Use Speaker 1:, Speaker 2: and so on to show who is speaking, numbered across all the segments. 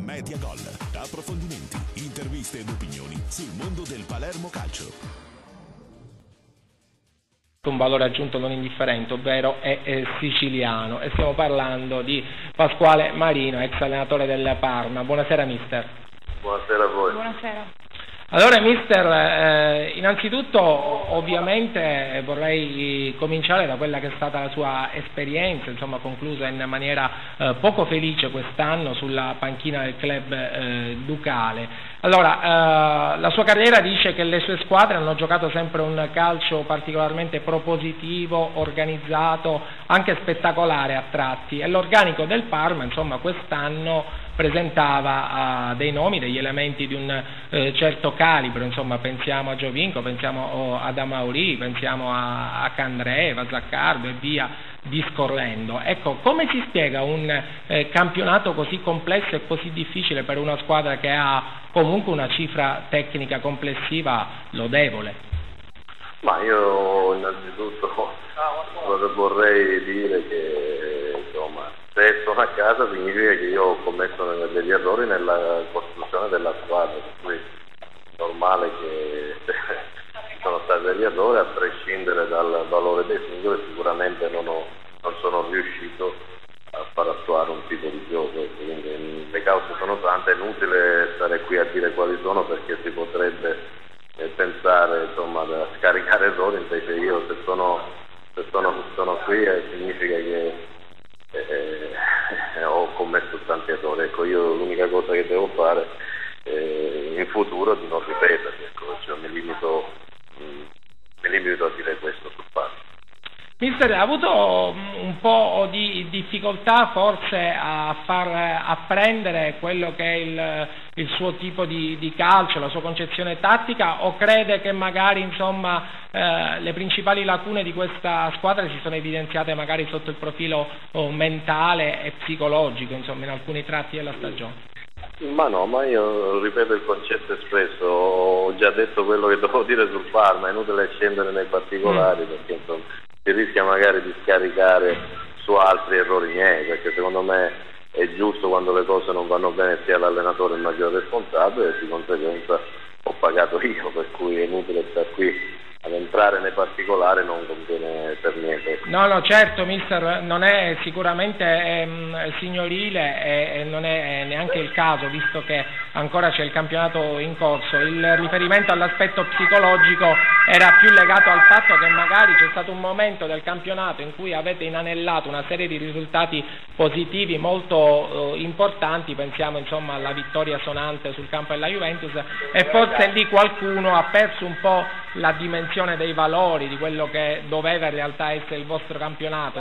Speaker 1: Media Gol. Approfondimenti, interviste ed opinioni sul mondo del Palermo Calcio.
Speaker 2: Un valore aggiunto non indifferente, ovvero è, è siciliano. E stiamo parlando di Pasquale Marino, ex allenatore del Parma. Buonasera mister.
Speaker 3: Buonasera a voi.
Speaker 4: Buonasera.
Speaker 2: Allora mister, eh, innanzitutto ovviamente vorrei cominciare da quella che è stata la sua esperienza, insomma conclusa in maniera eh, poco felice quest'anno sulla panchina del club eh, Ducale. Allora, eh, la sua carriera dice che le sue squadre hanno giocato sempre un calcio particolarmente propositivo, organizzato, anche spettacolare a tratti e l'organico del Parma, insomma, quest'anno presentava dei nomi, degli elementi di un uh, certo calibro, insomma pensiamo a Giovinco, pensiamo oh, ad Amauri, pensiamo a, a Candreva, Zaccardo e via discorrendo. Ecco, come si spiega un eh, campionato così complesso e così difficile per una squadra che ha comunque una cifra tecnica complessiva lodevole?
Speaker 3: Ma io innanzitutto vorrei dire che se sono a casa significa che io ho commesso degli errori nella costruzione della squadra, per è normale che ci sono stati degli errori a prescindere dal valore dei singoli, sicuramente non, ho, non sono riuscito a far attuare un tipo di gioco, quindi le cause sono tante, è inutile stare qui a dire quali sono perché si potrebbe eh, pensare insomma, a scaricare errori, invece io se sono, se sono, sono qui eh, significa che eh, eh, commesso tanti errori. Ecco, io l'unica cosa che devo fare eh, in futuro è di non ripeterli, ecco, cioè, mi, limito, mh, mm, mi, limito, a dire questo.
Speaker 2: Mister, ha avuto mm, un po' di difficoltà forse a far apprendere quello che è il, il suo tipo di, di, calcio, la sua concezione tattica o crede che magari insomma, eh, le principali lacune di questa squadra si sono evidenziate magari sotto il profilo oh, mentale e psicologico insomma, in alcuni tratti della stagione?
Speaker 3: Ma no, ma io ripeto il concetto espresso, ho già detto quello che devo dire sul Parma, è inutile scendere nei particolari mm. perché insomma, si rischia magari di scaricare su altri errori miei, perché secondo me è giusto quando le cose non vanno bene sia l'allenatore il maggiore responsabile e di conseguenza ho pagato io, per cui è inutile stare qui ad entrare nei particolari non conviene per niente.
Speaker 2: No, no, certo, mister, non è sicuramente ehm, signorile e, e, non è neanche il caso, visto che ancora c'è il campionato in corso. Il riferimento all'aspetto psicologico era più legato al fatto che magari c'è stato un momento del campionato in cui avete inanellato una serie di risultati positivi molto eh, importanti, pensiamo insomma alla vittoria sonante sul campo della Juventus e forse lì qualcuno ha perso un po' la dimensione dei valori di quello che doveva in realtà essere il vostro campionato,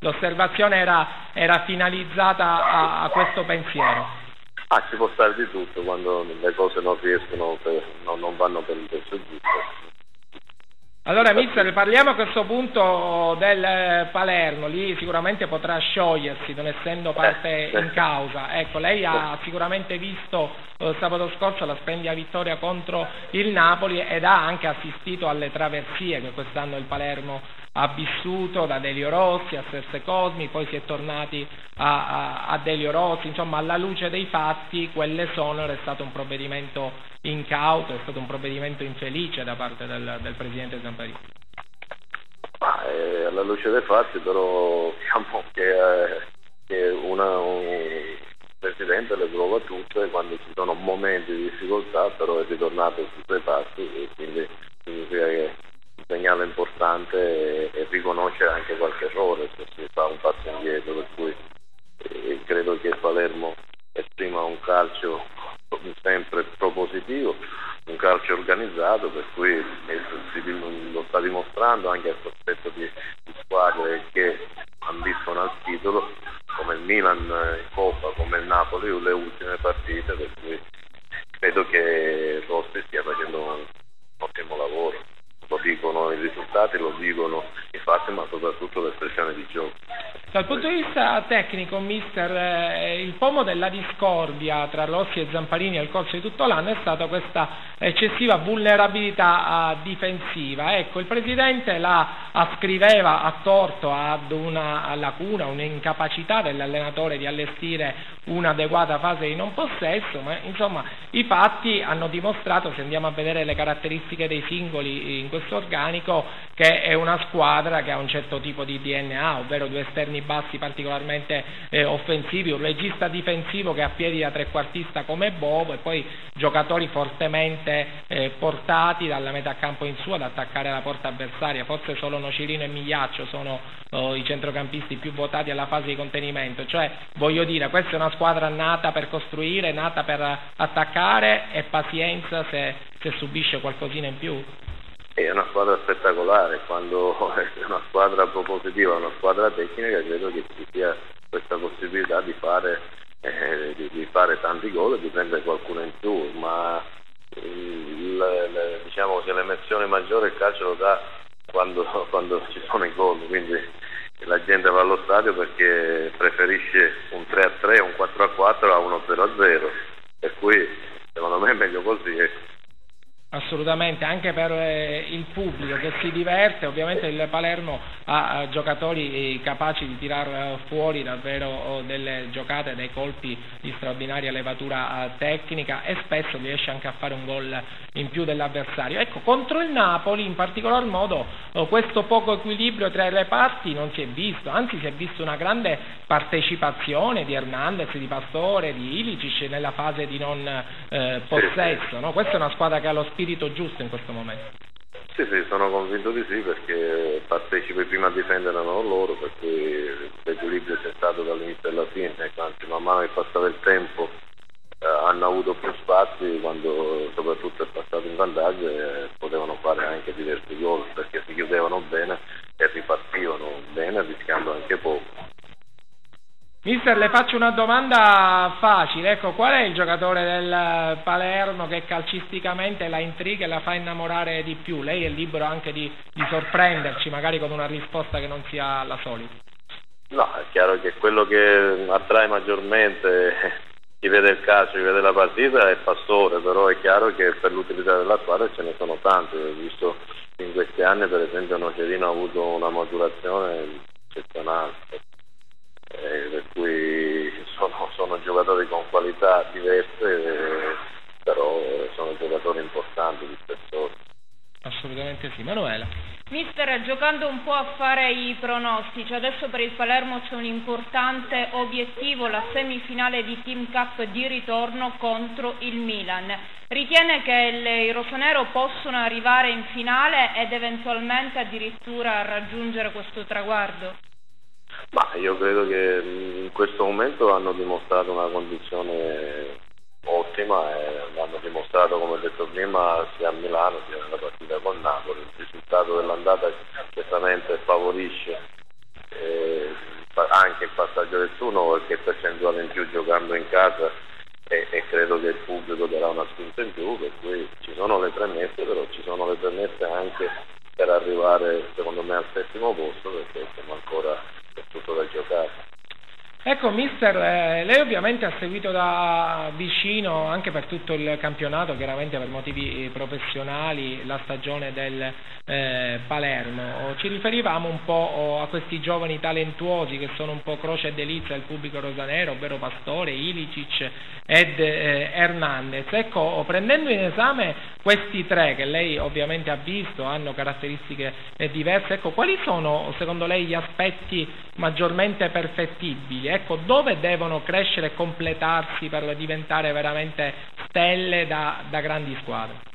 Speaker 2: l'osservazione era, era finalizzata a, a questo pensiero.
Speaker 3: Ah, ci può stare di tutto quando le cose non riescono, per, non, non vanno per il verso giusto.
Speaker 2: Allora, mister, parliamo a questo punto del eh, Palermo, lì sicuramente potrà sciogliersi, non essendo parte in causa. Ecco, lei ha sicuramente visto eh, sabato scorso la splendida vittoria contro il Napoli ed ha anche assistito alle traversie che quest'anno il Palermo ha vissuto da Delio Rossi a Serse Cosmi, poi si è tornati a, a, a Delio Rossi, insomma alla luce dei fatti quelle sono, è stato un provvedimento incauto, è stato un provvedimento infelice da parte del, del Presidente Zampari.
Speaker 3: Ah, eh, alla luce dei fatti però diciamo che, eh, che una, un Presidente le prova tutte quando ci sono momenti di difficoltà però è ritornato sui suoi passi e quindi significa che segnale importante e, riconoscere anche qualche errore se si fa un passo indietro, per cui eh, credo che Palermo esprima un calcio sempre propositivo, un calcio organizzato, per cui eh, lo sta dimostrando anche a cospetto di, di squadre che ambiscono al titolo, come il Milan in Coppa, come il Napoli, le ultime partite, per cui credo che risultati, lo dicono fatti, ma soprattutto l'espressione di gioco.
Speaker 2: Dal punto di vista tecnico, mister, eh, il pomo della discordia tra Rossi e Zamparini nel corso di tutto l'anno è stata questa eccessiva vulnerabilità uh, difensiva. Ecco, il Presidente la ascriveva a torto ad una lacuna, un'incapacità dell'allenatore di allestire un'adeguata fase di non possesso, ma insomma i fatti hanno dimostrato, se andiamo a vedere le caratteristiche dei singoli in questo organico, che è una squadra che ha un certo tipo di DNA, ovvero due esterni bassi particolarmente eh, offensivi, un regista difensivo che ha piedi da trequartista come Bobo e poi giocatori fortemente eh, portati dalla metà campo in su ad attaccare la porta avversaria, forse solo Nocirino e Migliaccio sono oh, i centrocampisti più votati alla fase di contenimento, cioè voglio dire questa è una squadra nata per costruire, nata per attaccare e pazienza se, se subisce qualcosina in più.
Speaker 3: È una squadra spettacolare, quando è una squadra propositiva, una squadra tecnica, credo che ci sia questa possibilità di fare, eh, di, di fare tanti gol e di prendere qualcuno in più, ma il, le, diciamo che l'emersione maggiore il calcio lo dà quando, quando ci sono i gol, quindi la gente va allo stadio perché preferisce un 3-3, un 4-4 a uno 0-0, per cui secondo me è meglio così.
Speaker 2: Assolutamente, anche per eh, il pubblico che si diverte, ovviamente il Palermo ha eh, giocatori eh, capaci di tirar fuori davvero oh, delle giocate, dei colpi di straordinaria levatura tecnica e spesso riesce anche a fare un gol in più dell'avversario. Ecco, contro il Napoli in particolar modo oh, questo poco equilibrio tra le parti non si è visto, anzi si è visto una grande partecipazione di Hernandez, di Pastore, di Ilicic nella fase di non eh, possesso. No? Questa è una squadra che ha lo spirito giusto in questo momento.
Speaker 3: Sì, sì, sono convinto di sì perché partecipi prima a difendere non loro, per cui l'equilibrio c'è stato dall'inizio alla fine, anzi man mano che passava il tempo eh, hanno avuto più spazi quando soprattutto è passato in vantaggio e potevano fare anche diversi gol perché si chiudevano bene e ripartivano bene rischiando anche poco.
Speaker 2: Mister, le faccio una domanda facile, ecco, qual è il giocatore del Palermo che calcisticamente la intriga e la fa innamorare di più? Lei è libero anche di, di sorprenderci, magari con una risposta che non sia la solita.
Speaker 3: No, è chiaro che quello che attrae maggiormente chi vede il calcio, chi vede la partita è Pastore, però è chiaro che per l'utilità della squadra ce ne sono tanti, ho visto in questi anni per esempio Nocerino ha avuto una maturazione eccezionale eh, per cui sono, sono, giocatori con qualità diverse, eh, però sono giocatori importanti di spessore.
Speaker 2: Assolutamente sì. Manuela.
Speaker 4: Mister, giocando un po' a fare i pronostici, adesso per il Palermo c'è un importante obiettivo, la semifinale di Team Cup di ritorno contro il Milan. Ritiene che i rossonero possono arrivare in finale ed eventualmente addirittura raggiungere questo traguardo?
Speaker 3: Ma io credo che in questo momento hanno dimostrato una condizione ottima e l'hanno dimostrato come detto prima sia a Milano sia nella partita con Napoli. Il risultato dell'andata certamente favorisce eh, anche il passaggio del turno qualche percentuale in più giocando in casa e, e, credo che il pubblico darà una spinta in più, per cui ci sono le premesse, però ci sono le premesse anche per arrivare secondo me al settimo posto perché siamo ancora tutto da giocare.
Speaker 2: Ecco, mister, eh, lei ovviamente ha seguito da vicino anche per tutto il campionato, chiaramente per motivi eh, professionali, la stagione del eh, Palermo. Ci riferivamo un po' oh, a questi giovani talentuosi che sono un po' croce e delizia del pubblico rosanero, ovvero Pastore, Ilicic ed eh, Hernandez. Ecco, oh, prendendo in esame questi tre che lei ovviamente ha visto, hanno caratteristiche eh, diverse, ecco, quali sono secondo lei gli aspetti maggiormente perfettibili? Ecco, dove devono crescere e completarsi per diventare veramente stelle da, da grandi squadre?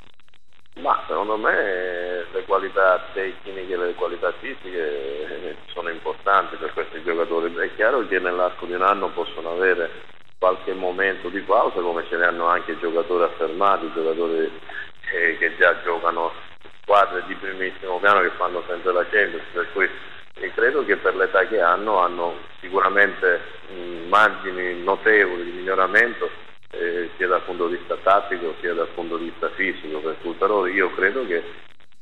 Speaker 3: Ma secondo me le qualità tecniche, le qualità fisiche sono importanti per questi giocatori. È chiaro che nell'arco di un anno possono avere qualche momento di pausa come ce ne hanno anche giocatori affermati, giocatori che, che già giocano squadre di primissimo piano che fanno sempre la Champions, per cui e credo che per l'età che hanno hanno sicuramente mh, margini notevoli di miglioramento eh, sia dal punto di vista tattico sia dal punto di vista fisico, per cui però io credo che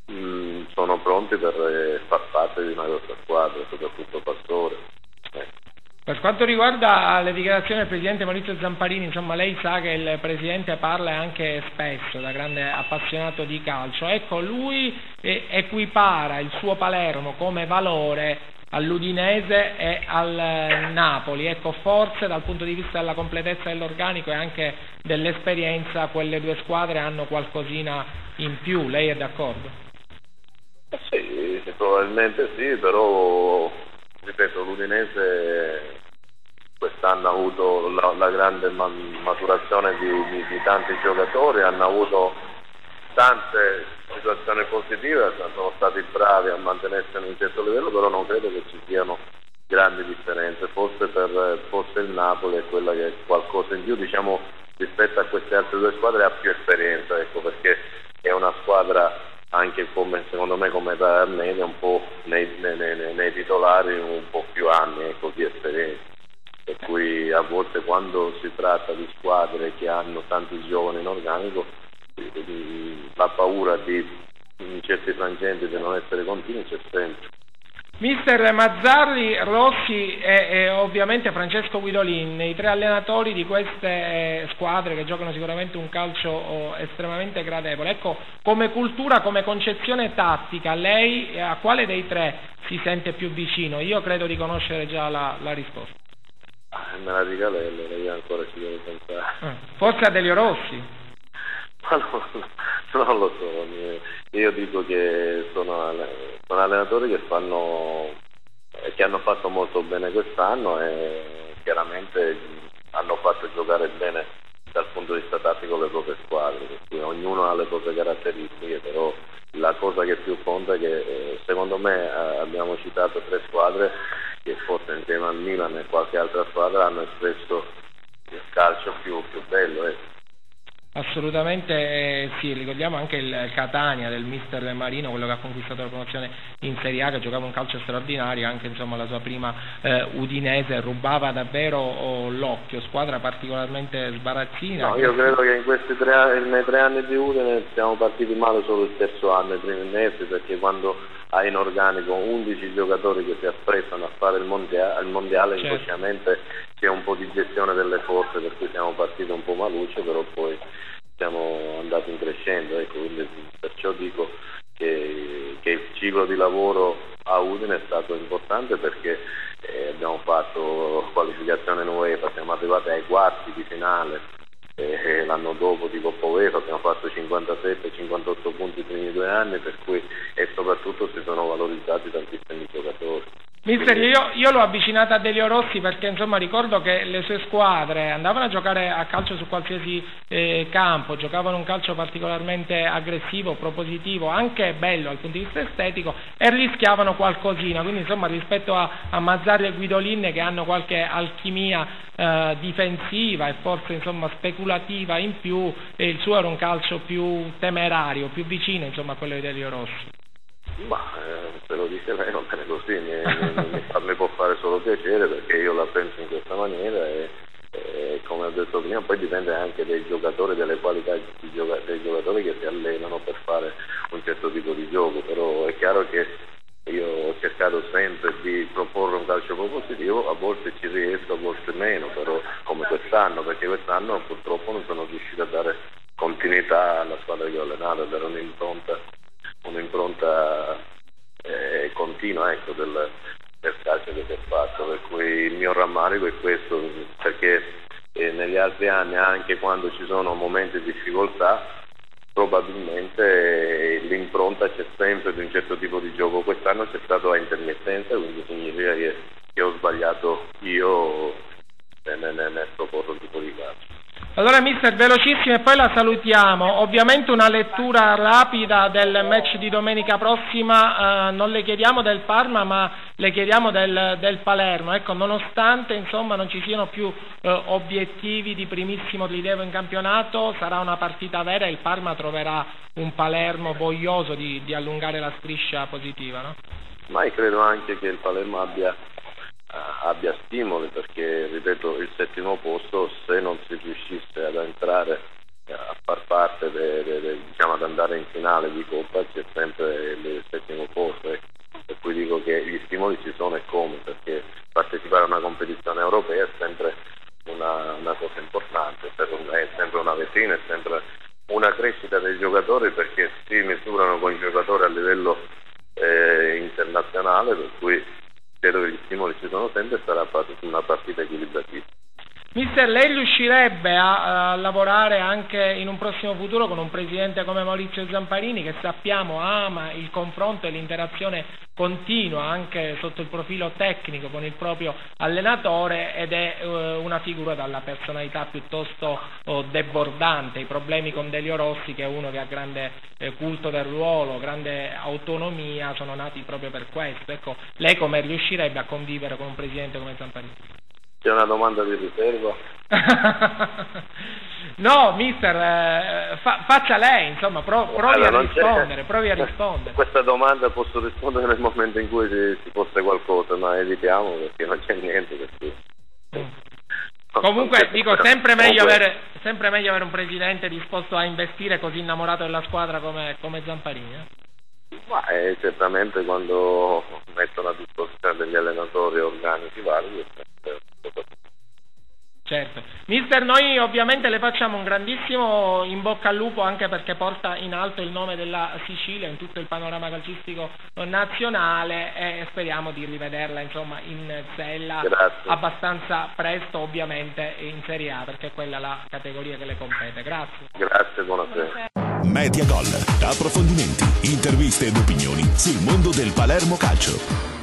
Speaker 3: mh, sono pronti per eh, far parte di una grossa squadra, soprattutto Pastore. Eh.
Speaker 2: Per quanto riguarda le dichiarazioni del Presidente Maurizio Zamparini, insomma lei sa che il Presidente parla anche spesso da grande appassionato di calcio, ecco lui eh, equipara il suo Palermo come valore all'Udinese e al Napoli, ecco forse dal punto di vista della completezza dell'organico e anche dell'esperienza quelle due squadre hanno qualcosina in più, lei è d'accordo?
Speaker 3: Sì, probabilmente sì, però ripeto l'Udinese quest'anno ha avuto la, la grande maturazione di, di, di, tanti giocatori, hanno avuto tante situazioni positive, sono stati bravi a mantenersi a un certo livello, però non credo che ci siano grandi differenze, forse, per, forse il Napoli è quella che è qualcosa in più diciamo, rispetto a queste altre due squadre ha più esperienza, ecco, perché è una squadra anche come, secondo me come da media un po' nei, nei, nei, nei titolari un po' più anni ecco, di esperienza per cui a volte quando si tratta di squadre che hanno tanti giovani in organico la paura di in certi frangenti di non essere continui c'è sempre.
Speaker 2: Mister Mazzarri, Rossi e, e, ovviamente Francesco Guidolin, i tre allenatori di queste eh, squadre che giocano sicuramente un calcio oh, estremamente gradevole. Ecco, come cultura, come concezione tattica, lei a quale dei tre si sente più vicino? Io credo di conoscere già la, la risposta.
Speaker 3: Me la dica lei, allora io ancora ci devo pensare.
Speaker 2: Ah, forse a Delio Rossi?
Speaker 3: Ma no, non lo so, io dico che sono, sono allenatori che, fanno, che hanno fatto molto bene quest'anno e chiaramente hanno fatto giocare bene dal punto di vista tattico le proprie squadre, cui ognuno ha le proprie caratteristiche, però la cosa che più conta è che eh, secondo me eh, abbiamo citato tre squadre che forse insieme al Milan e qualche altra squadra hanno espresso il calcio più, più bello. Eh.
Speaker 2: Assolutamente eh, sì, ricordiamo anche il Catania del mister Marino, quello che ha conquistato la promozione in Serie A, che giocava un calcio straordinario, anche insomma, la sua prima eh, Udinese rubava davvero oh, l'occhio, squadra particolarmente sbarazzina.
Speaker 3: No, io credo che in questi tre, nei tre anni di Udine siamo partiti male solo il terzo anno, i primi mesi, perché quando hai in organico 11 giocatori che si affrettano a fare il mondiale, il mondiale certo. inconsciamente c'è un po' di gestione delle forze per cui siamo partiti un po' maluce, però poi siamo andati in crescendo, ecco, perciò dico che, che, il ciclo di lavoro a Udine è stato importante perché eh, abbiamo fatto qualificazione in UEFA, siamo arrivati ai quarti di finale eh, l'anno dopo di Coppa UEFA abbiamo fatto 57-58 punti i primi due anni per cui e soprattutto si sono valorizzati tantissimi giocatori.
Speaker 2: Mister, io, io, l'ho avvicinata a Delio Rossi perché insomma, ricordo che le sue squadre andavano a giocare a calcio su qualsiasi eh, campo, giocavano un calcio particolarmente aggressivo, propositivo, anche bello dal punto di vista estetico e rischiavano qualcosina, quindi insomma rispetto a, a Mazzari e Guidolin che hanno qualche alchimia eh, difensiva e forse insomma, speculativa in più, il suo era un calcio più temerario, più vicino insomma, a quello di Delio Rossi.
Speaker 3: Ma eh, se lo dice lei non bene così, mi, mi, mi, può fare solo piacere perché io la penso in questa maniera e, e come ho detto prima poi dipende anche dai giocatori, delle qualità dei giocatori che si allenano per fare un certo tipo di gioco, però è chiaro che io ho cercato sempre di proporre un calcio propositivo, a volte ci riesco, a volte meno, però come quest'anno, perché quest'anno purtroppo non sono riuscito a dare continuità alla squadra che ho allenato, a dare un'impronta un'impronta eh, continua ecco, del, del, calcio che si è fatto, per cui il mio rammarico è questo, perché eh, negli altri anni anche quando ci sono momenti di difficoltà probabilmente l'impronta c'è sempre di un certo tipo di gioco, quest'anno c'è stato a intermittenza, quindi significa che, che ho sbagliato io nel, nel, nel proporre un tipo di calcio.
Speaker 2: Allora mister, velocissimo e poi la salutiamo. Ovviamente una lettura rapida del match di domenica prossima, eh, non le chiediamo del Parma ma le chiediamo del, del Palermo. Ecco, nonostante insomma, non ci siano più eh, obiettivi di primissimo rilievo in campionato, sarà una partita vera e il Parma troverà un Palermo voglioso di, di allungare la striscia positiva. No?
Speaker 3: Ma credo anche che il Palermo abbia abbia stimoli perché, ripeto, il settimo posto se non si riuscisse ad entrare eh, a far parte, de, de, de, diciamo ad andare in finale di Coppa c'è sempre il settimo posto, ecco. per cui dico che gli stimoli ci sono e come, perché partecipare a una competizione europea è sempre una, una cosa importante, è sempre una vetrina, è sempre una crescita dei giocatori perché si misurano con i giocatori a livello eh, internazionale, per cui stimoli ci sono sempre sarà una partita equilibrativa.
Speaker 2: Mister, lei riuscirebbe a, a, lavorare anche in un prossimo futuro con un presidente come Maurizio Zamparini che sappiamo ama il confronto e l'interazione continua anche sotto il profilo tecnico con il proprio allenatore ed è eh, una figura dalla personalità piuttosto oh, debordante. I problemi con Delio Rossi che è uno che ha grande eh, culto del ruolo, grande autonomia sono nati proprio per questo. Ecco, lei come riuscirebbe a convivere con un presidente come Zamparini?
Speaker 3: C'è una domanda di riserva?
Speaker 2: no, mister, eh, fa, faccia lei, insomma, pro, provi allora, a rispondere, provi a rispondere.
Speaker 3: Questa domanda posso rispondere nel momento in cui si, si fosse qualcosa, ma evitiamo perché non c'è niente. Perché...
Speaker 2: Mm. Comunque dico sempre meglio, avere, sempre meglio, avere, un presidente disposto a investire così innamorato della squadra come, come Zamparini.
Speaker 3: Eh? Ma è certamente quando mettono a disposizione degli allenatori organici
Speaker 2: Certo. Mister, noi ovviamente le facciamo un grandissimo in bocca al lupo anche perché porta in alto il nome della Sicilia in tutto il panorama calcistico nazionale e speriamo di rivederla insomma, in sella
Speaker 3: Grazie.
Speaker 2: abbastanza presto ovviamente in Serie A perché è quella la categoria che le compete. Grazie.
Speaker 3: Grazie, buonasera.
Speaker 1: Media Gol, approfondimenti, interviste ed opinioni sul mondo del Palermo Calcio.